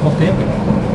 Quanto tempo?